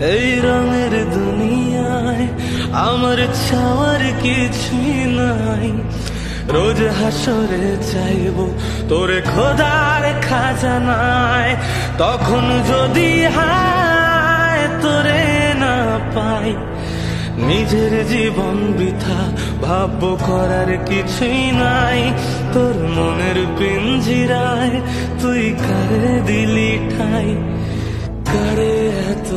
এই রঙের দুনিয়ায় আমার ছাওয়ার কিছুই নাই। রোজ হাসরে চাইব তোরে খোদার খাজানায়। তখন যদি হায় তোরে না পাই, নিজের জীবন বৃথা ভাব্য করার কিছুই নাই। তোর মনের পিঞ্জিরায় তুই কারে দিলি ঠাই? কারে এত